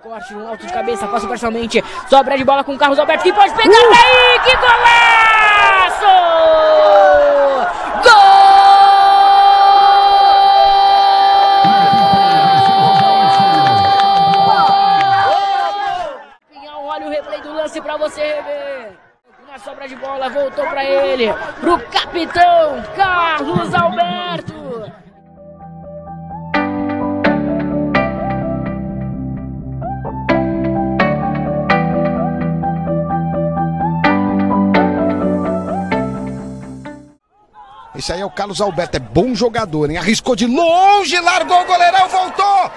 corte no alto de cabeça, passa parcialmente. Sobra de bola com o Carlos Alberto que pode pegar uh! daí. Que golaço! Gol! Olha o replay do lance para você rever. Uma sobra de bola voltou para ele, pro capitão Carlos Alberto. Esse aí é o Carlos Alberto, é bom jogador, hein? Arriscou de longe, largou o goleirão, voltou!